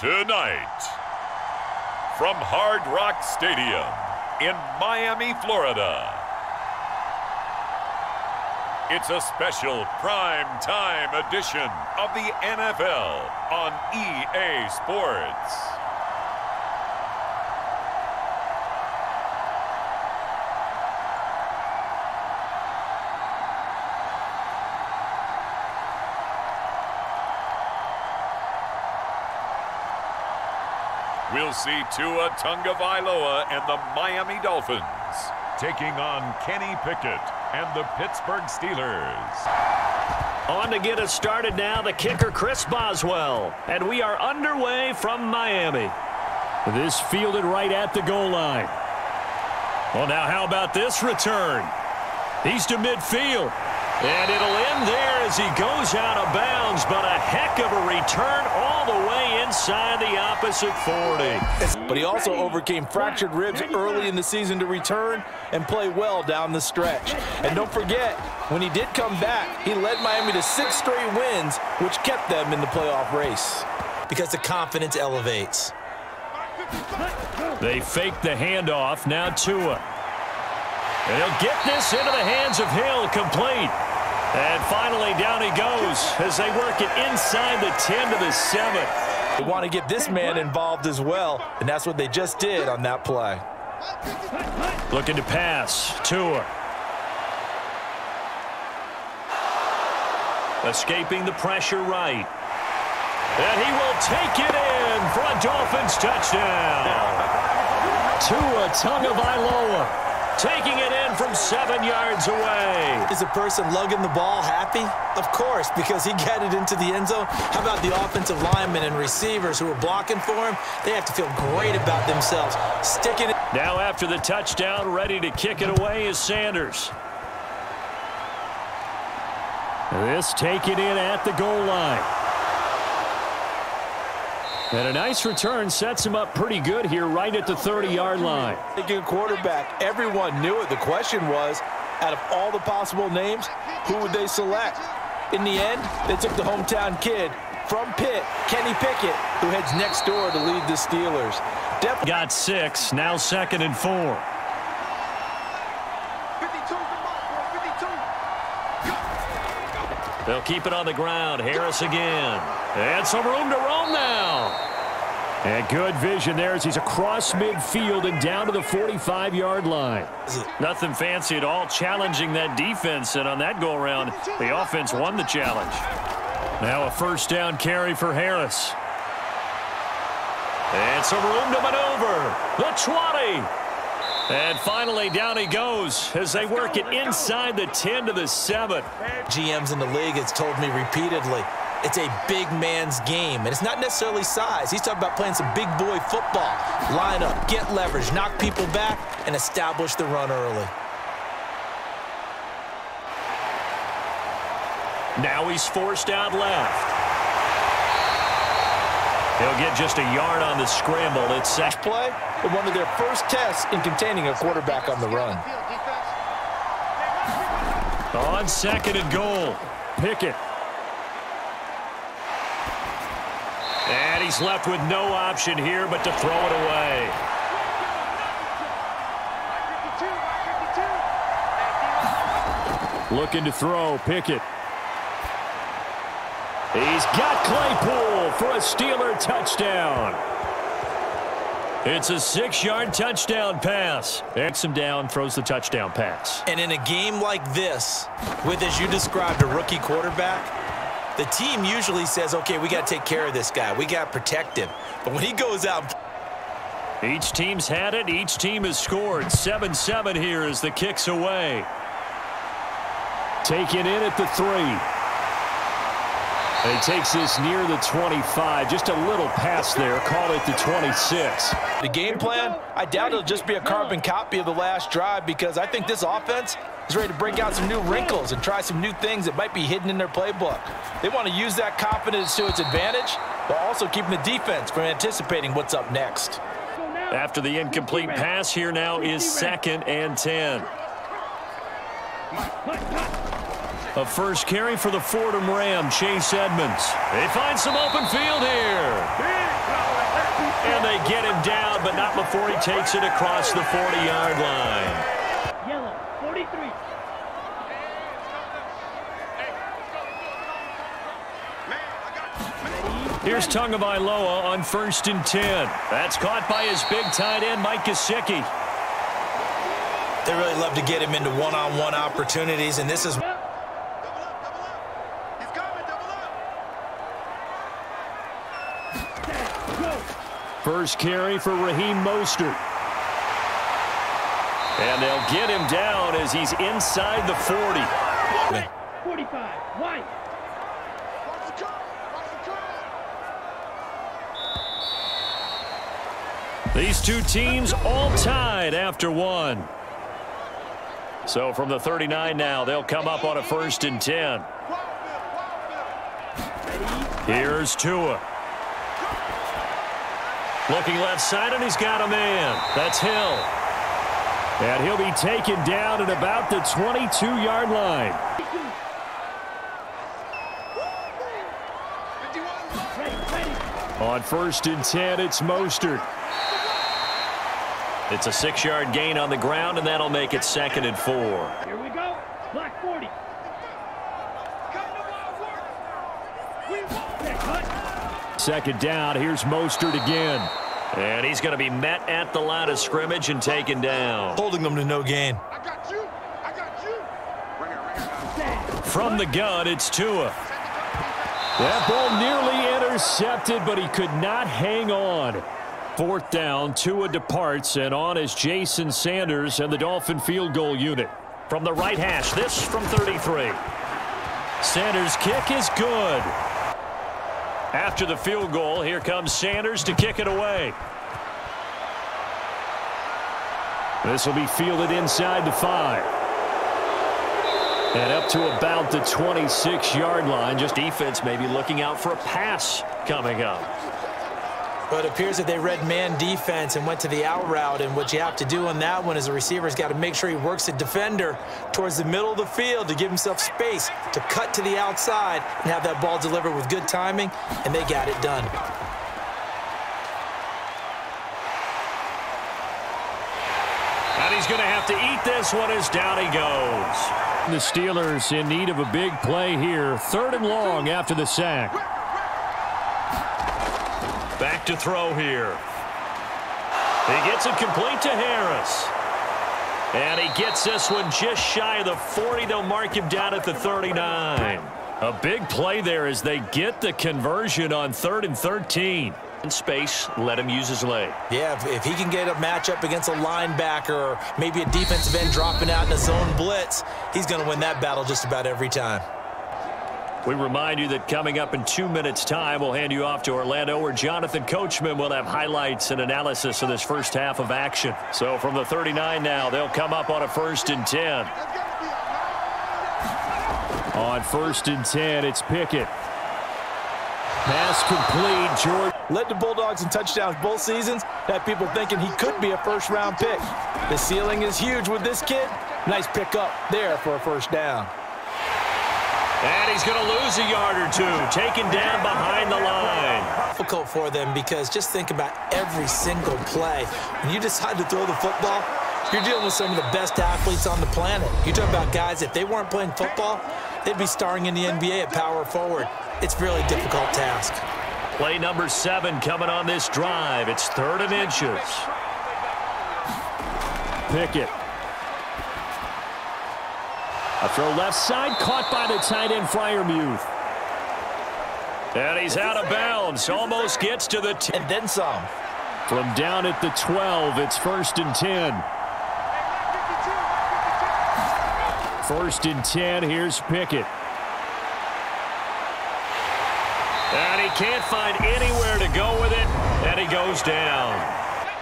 Tonight, from Hard Rock Stadium in Miami, Florida, it's a special prime time edition of the NFL on EA Sports. We'll see Tua Tagovailoa and the Miami Dolphins taking on Kenny Pickett and the Pittsburgh Steelers. On to get us started now, the kicker Chris Boswell. And we are underway from Miami. This fielded right at the goal line. Well, now how about this return? He's to midfield. And it'll end there as he goes out of bounds, but a heck of a return all the way inside the opposite 40. But he also overcame fractured ribs early in the season to return and play well down the stretch. And don't forget, when he did come back, he led Miami to six straight wins, which kept them in the playoff race. Because the confidence elevates. They fake the handoff, now Tua. And he'll get this into the hands of Hill, complete. And finally, down he goes as they work it inside the 10 to the 7. They want to get this man involved as well, and that's what they just did on that play. Looking to pass. Tua. Escaping the pressure right. And he will take it in for a Dolphins touchdown. Tua Tagovailoa taking it in from seven yards away. Is a person lugging the ball happy? Of course, because he got it into the end zone. How about the offensive linemen and receivers who are blocking for him? They have to feel great about themselves. Sticking it. Now after the touchdown, ready to kick it away is Sanders. This taken in at the goal line. And a nice return sets him up pretty good here right at the 30-yard line. Thinking quarterback, everyone knew it. The question was, out of all the possible names, who would they select? In the end, they took the hometown kid from Pitt, Kenny Pickett, who heads next door to lead the Steelers. Def Got six, now second and four. They'll keep it on the ground. Harris again. And some room to roam now. And good vision there as he's across midfield and down to the 45-yard line. Nothing fancy at all challenging that defense. And on that go-around, the offense won the challenge. Now a first down carry for Harris. And some room to maneuver. The 20. And finally, down he goes as they work it inside the 10 to the 7. GMs in the league has told me repeatedly, it's a big man's game. And it's not necessarily size. He's talking about playing some big boy football. Line up, get leverage, knock people back, and establish the run early. Now he's forced out left. He'll get just a yard on the scramble. It's set play one of their first tests in containing a quarterback on the run. On second and goal, Pickett. And he's left with no option here but to throw it away. Looking to throw, Pickett. He's got Claypool for a Steeler touchdown. It's a six-yard touchdown pass. X him down, throws the touchdown pass. And in a game like this, with, as you described, a rookie quarterback, the team usually says, okay, we got to take care of this guy. We got to protect him. But when he goes out... Each team's had it. Each team has scored. 7-7 here as the kick's away. Taken in at the three. And he takes this near the 25. Just a little pass there. Call it the 26. The game plan, I doubt it'll just be a carbon copy of the last drive because I think this offense is ready to break out some new wrinkles and try some new things that might be hidden in their playbook. They want to use that confidence to its advantage while also keeping the defense from anticipating what's up next. After the incomplete pass, here now is second and 10. A first carry for the Fordham Ram, Chase Edmonds. They find some open field here. And they get him down, but not before he takes it across the 40-yard line. Yellow, 43. Here's Tagovailoa on first and 10. That's caught by his big tight end, Mike Gesicki. They really love to get him into one-on-one -on -one opportunities, and this is First carry for Raheem Mostert. And they'll get him down as he's inside the 40. 45, White. These two teams all tied after one. So from the 39 now, they'll come up on a first and 10. Here's Tua. Looking left side, and he's got a man. That's Hill. And he'll be taken down at about the 22-yard line. On first and 10, it's Mostert. It's a six-yard gain on the ground, and that'll make it second and four. Second down. Here's Mostert again. And he's going to be met at the line of scrimmage and taken down. Holding them to no gain. From the gun, it's Tua. That ball nearly intercepted, but he could not hang on. Fourth down, Tua departs, and on is Jason Sanders and the Dolphin field goal unit. From the right hash, this from 33. Sanders' kick is good. After the field goal, here comes Sanders to kick it away. This will be fielded inside the five. And up to about the 26-yard line. Just defense maybe looking out for a pass coming up. But it appears that they read man defense and went to the out route. And what you have to do on that one is the receiver's got to make sure he works the defender towards the middle of the field to give himself space to cut to the outside and have that ball delivered with good timing. And they got it done. And he's going to have to eat this one as down he goes. The Steelers in need of a big play here. Third and long after the sack. To throw here. He gets it complete to Harris. And he gets this one just shy of the 40. They'll mark him down at the 39. A big play there as they get the conversion on third and 13. In space, let him use his leg. Yeah, if, if he can get a matchup against a linebacker or maybe a defensive end dropping out in a zone blitz, he's going to win that battle just about every time. We remind you that coming up in two minutes' time, we'll hand you off to Orlando, where Jonathan Coachman will have highlights and analysis of this first half of action. So from the 39 now, they'll come up on a first and 10. On first and 10, it's Pickett. Pass complete, George. Led the Bulldogs in touchdowns both seasons. Had people thinking he could be a first-round pick. The ceiling is huge with this kid. Nice pickup there for a first down. And he's going to lose a yard or two, taken down behind the line. Difficult for them because just think about every single play. When you decide to throw the football, you're dealing with some of the best athletes on the planet. You talk about guys, if they weren't playing football, they'd be starring in the NBA at power forward. It's a really difficult task. Play number seven coming on this drive. It's third and inches. Pickett a throw left side, caught by the tight end, Freiermuth. And he's out of bounds. Almost gets to the 10. And then some. From down at the 12, it's first and 10. First and 10, here's Pickett. And he can't find anywhere to go with it, and he goes down.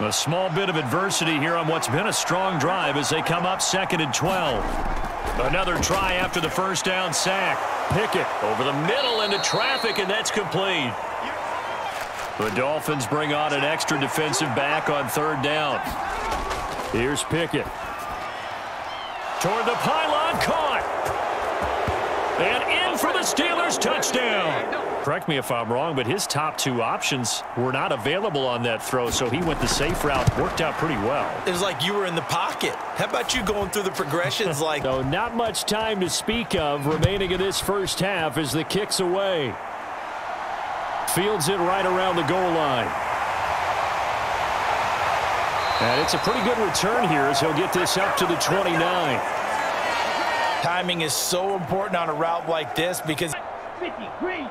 A small bit of adversity here on what's been a strong drive as they come up second and 12. Another try after the first down sack. Pickett over the middle into traffic, and that's complete. The Dolphins bring on an extra defensive back on third down. Here's Pickett. Toward the pylon, caught. Steelers touchdown. Correct me if I'm wrong, but his top two options were not available on that throw, so he went the safe route. Worked out pretty well. It was like you were in the pocket. How about you going through the progressions like... so not much time to speak of remaining in this first half as the kick's away. Fields it right around the goal line. And it's a pretty good return here as he'll get this up to the 29. Timing is so important on a route like this because 50, green.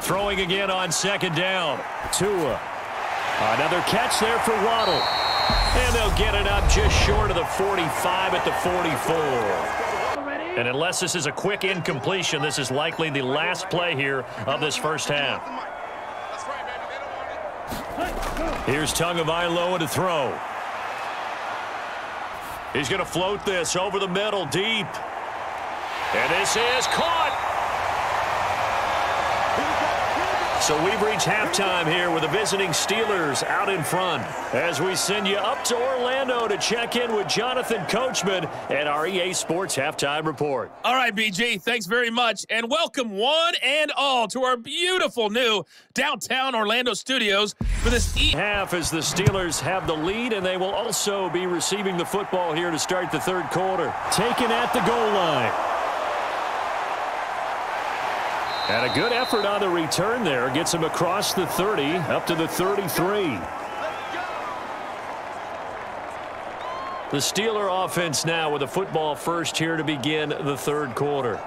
Throwing again on second down. Tua. Another catch there for Waddle. And they'll get it up just short of the 45 at the 44. And unless this is a quick incompletion, this is likely the last play here of this first half. Here's Tagovailoa to throw. He's going to float this over the middle, deep. And this is caught. So we've reached halftime here with the visiting Steelers out in front as we send you up to Orlando to check in with Jonathan Coachman and our EA Sports Halftime Report. All right, BG, thanks very much. And welcome one and all to our beautiful new downtown Orlando studios for this e half as the Steelers have the lead and they will also be receiving the football here to start the third quarter. Taken at the goal line. And a good effort on the return there. Gets him across the 30, up to the 33. The Steeler offense now with a football first here to begin the third quarter.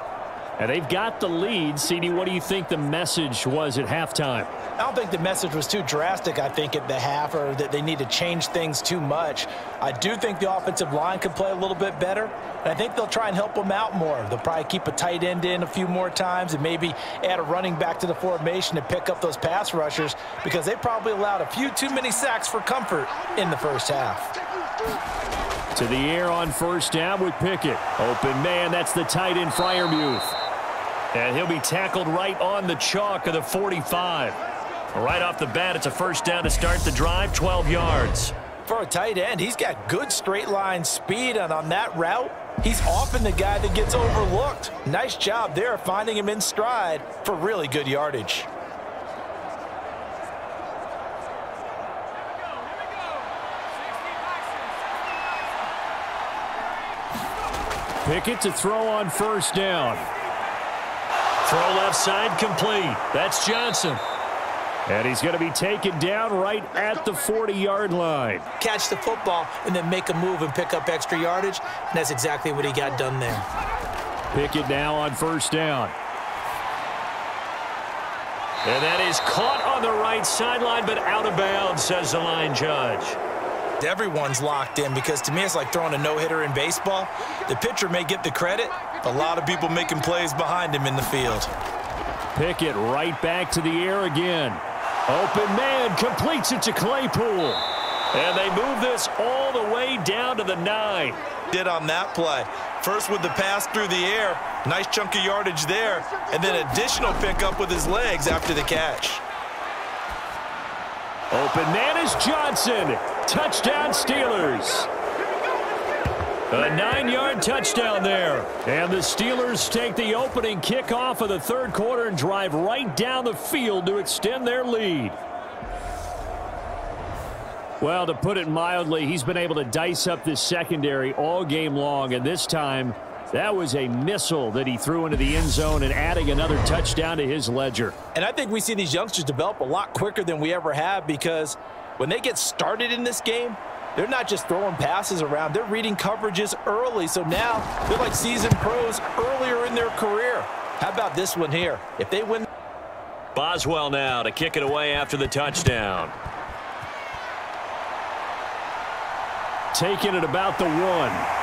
And they've got the lead. CD, what do you think the message was at halftime? I don't think the message was too drastic, I think, at the half, or that they need to change things too much. I do think the offensive line could play a little bit better, and I think they'll try and help them out more. They'll probably keep a tight end in a few more times and maybe add a running back to the formation to pick up those pass rushers because they probably allowed a few too many sacks for comfort in the first half. To the air on first down with Pickett. Open man, that's the tight end Freiermuth. And he'll be tackled right on the chalk of the 45. Right off the bat, it's a first down to start the drive, 12 yards. For a tight end, he's got good straight line speed, and on that route, he's often the guy that gets overlooked. Nice job there finding him in stride for really good yardage. Pickett to throw on first down. Throw left side complete. That's Johnson. And he's going to be taken down right at the 40-yard line. Catch the football and then make a move and pick up extra yardage. And that's exactly what he got done there. Pickett now on first down. And that is caught on the right sideline, but out of bounds, says the line judge. Everyone's locked in because to me it's like throwing a no-hitter in baseball. The pitcher may get the credit. A lot of people making plays behind him in the field. Pickett right back to the air again. Open man completes it to Claypool. And they move this all the way down to the nine. Did on that play. First with the pass through the air. Nice chunk of yardage there. And then additional pickup with his legs after the catch. Open man is Johnson. Touchdown Steelers. A nine-yard touchdown there. And the Steelers take the opening kickoff of the third quarter and drive right down the field to extend their lead. Well, to put it mildly, he's been able to dice up this secondary all game long, and this time that was a missile that he threw into the end zone and adding another touchdown to his ledger. And I think we see these youngsters develop a lot quicker than we ever have because when they get started in this game, they're not just throwing passes around. They're reading coverages early. So now they're like seasoned pros earlier in their career. How about this one here? If they win. Boswell now to kick it away after the touchdown. Taking it about the one.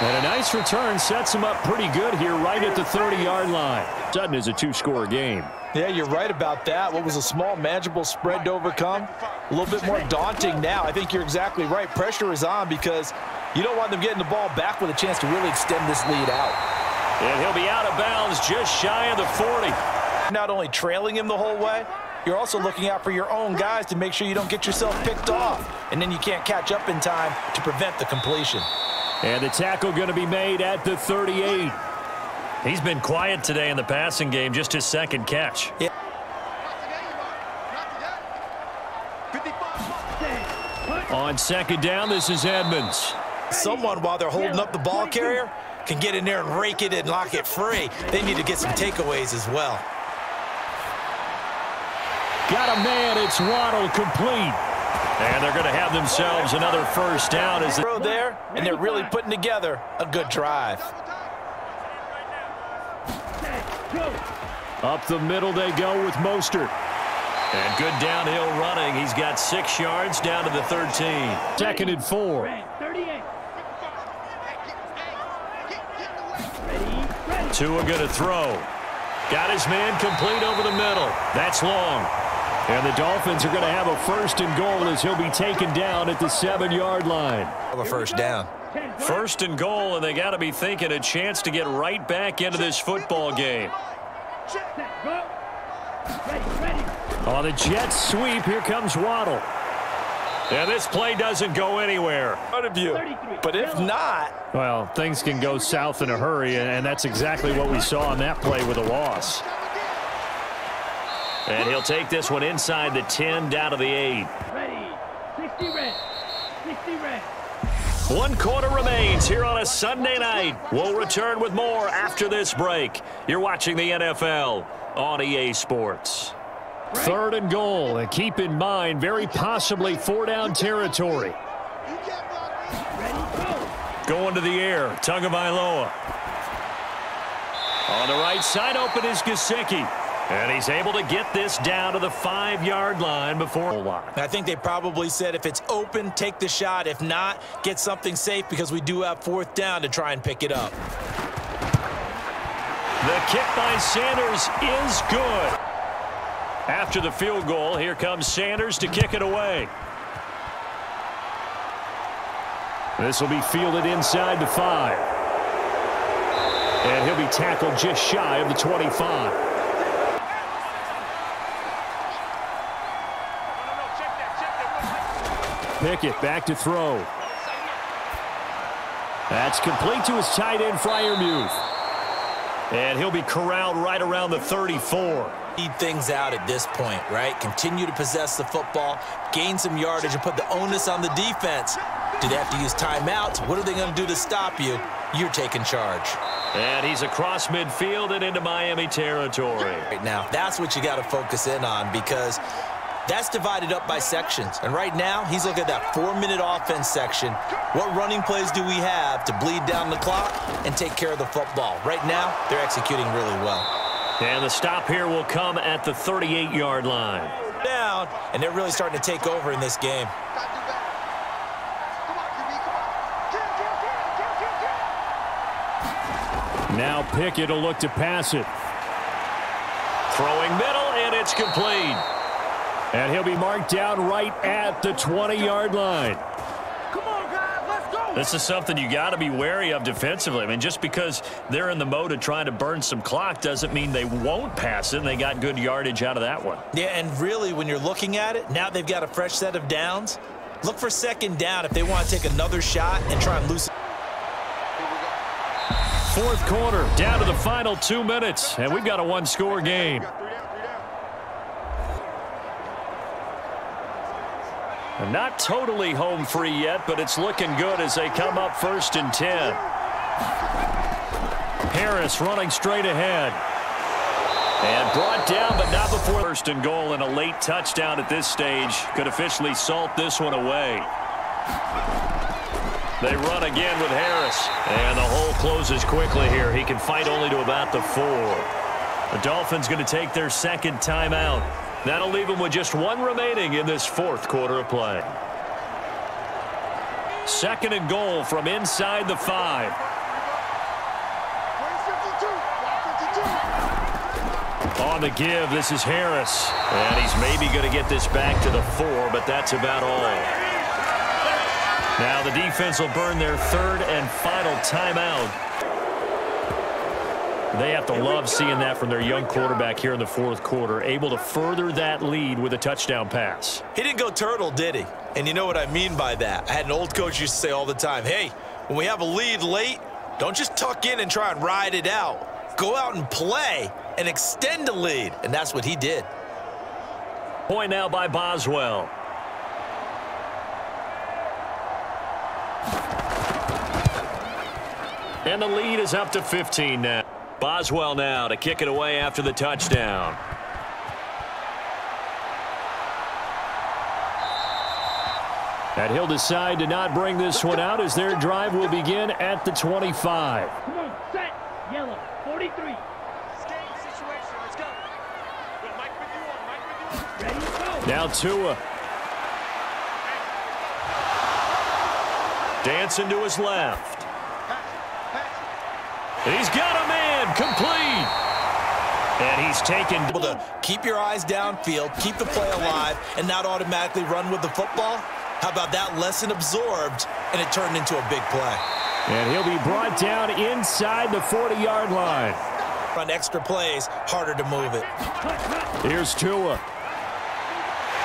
And a nice return sets him up pretty good here right at the 30-yard line. Sudden is a two-score game. Yeah, you're right about that. What was a small, manageable spread to overcome? A little bit more daunting now. I think you're exactly right. Pressure is on because you don't want them getting the ball back with a chance to really extend this lead out. And he'll be out of bounds just shy of the 40. Not only trailing him the whole way, you're also looking out for your own guys to make sure you don't get yourself picked off. And then you can't catch up in time to prevent the completion. And the tackle going to be made at the 38. He's been quiet today in the passing game, just his second catch. Yeah. On second down, this is Edmonds. Someone, while they're holding up the ball carrier, can get in there and rake it and lock it free. They need to get some takeaways as well. Got a man. It's Waddle complete. And they're going to have themselves another first down as Throw there, and they're really putting together a good drive. Up the middle they go with Mostert. And good downhill running. He's got six yards down to the 13. Second and four. Red, 38. Ready, ready. Tua going to throw. Got his man complete over the middle. That's long. And the Dolphins are going to have a first and goal as he'll be taken down at the seven-yard line. A first down. First and goal, and they got to be thinking a chance to get right back into this football game. Set, go. Ready, ready. On the Jets sweep, here comes Waddle. And this play doesn't go anywhere. Front of you. But if not, Well, things can go south in a hurry, and that's exactly what we saw on that play with a loss. And he'll take this one inside the 10, down to the 8. Ready. 60 red. 60 red. One quarter remains here on a Sunday night. We'll return with more after this break. You're watching the NFL on EA Sports. Third and goal, and keep in mind, very possibly four-down territory. Ready, go. Going to the air, Tagovailoa. On the right side, open is Gesicki. And he's able to get this down to the five-yard line before a lot. I think they probably said if it's open, take the shot. If not, get something safe because we do have fourth down to try and pick it up. The kick by Sanders is good. After the field goal, here comes Sanders to kick it away. This will be fielded inside the five. And he'll be tackled just shy of the 25. Pickett back to throw. That's complete to his tight end, Freiermuth. And he'll be corralled right around the 34. Lead things out at this point, right? Continue to possess the football, gain some yardage, and put the onus on the defense. Do they have to use timeouts? What are they going to do to stop you? You're taking charge. And he's across midfield and into Miami territory. Right now, that's what you got to focus in on because that's divided up by sections. And right now, he's looking at that four-minute offense section. What running plays do we have to bleed down the clock and take care of the football? Right now, they're executing really well. And the stop here will come at the 38-yard line. Down, and they're really starting to take over in this game. Now Pickett will look to pass it. Throwing middle, and it's complete. And he'll be marked down right at the 20-yard line. Come on, guys. Let's go. This is something you got to be wary of defensively. I mean, just because they're in the mode of trying to burn some clock doesn't mean they won't pass it, and they got good yardage out of that one. Yeah, and really, when you're looking at it, now they've got a fresh set of downs. Look for second down if they want to take another shot and try and loosen. Fourth quarter, down to the final two minutes, and we've got a one-score game. Not totally home free yet, but it's looking good as they come up first and 10. Harris running straight ahead. And brought down, but not before first and goal and a late touchdown at this stage. Could officially salt this one away. They run again with Harris. And the hole closes quickly here. He can fight only to about the four. The Dolphins going to take their second timeout. That'll leave them with just one remaining in this fourth quarter of play. Second and goal from inside the five. On the give, this is Harris. And he's maybe going to get this back to the four, but that's about all. Now the defense will burn their third and final timeout. They have to love seeing that from their young quarterback here in the fourth quarter, able to further that lead with a touchdown pass. He didn't go turtle, did he? And you know what I mean by that. I had an old coach used to say all the time, hey, when we have a lead late, don't just tuck in and try and ride it out. Go out and play and extend the lead. And that's what he did. Point now by Boswell. And the lead is up to 15 now. Boswell now to kick it away after the touchdown. And he'll decide to not bring this one out as their drive will begin at the 25. Come on, set. Yellow, 43. Ready, go. Now Tua. Dancing to his left. He's got a man he's taken. Able to keep your eyes downfield, keep the play alive, and not automatically run with the football. How about that lesson absorbed, and it turned into a big play. And he'll be brought down inside the 40-yard line. Run extra plays, harder to move it. Here's Tua.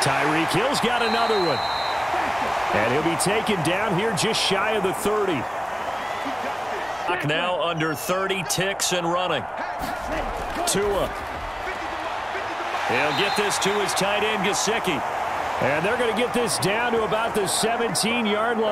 Tyreek Hill's got another one. And he'll be taken down here just shy of the 30. Now under 30 ticks and running. Tua. He'll get this to his tight end, Gesicki. And they're going to get this down to about the 17-yard line.